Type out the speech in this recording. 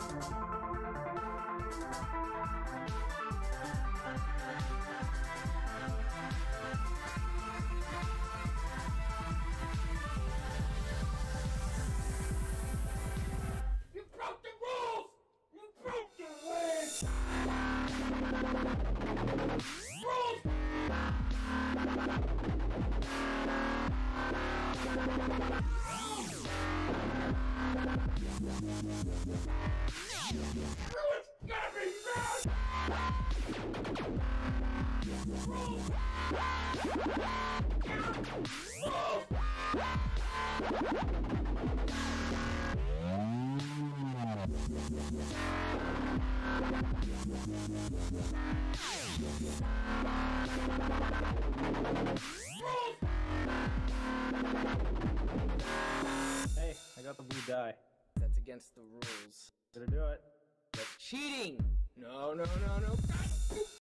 You broke the rules! Hey, I got the blue die. Against the rules. Gonna do it. That's cheating! No, no, no, no.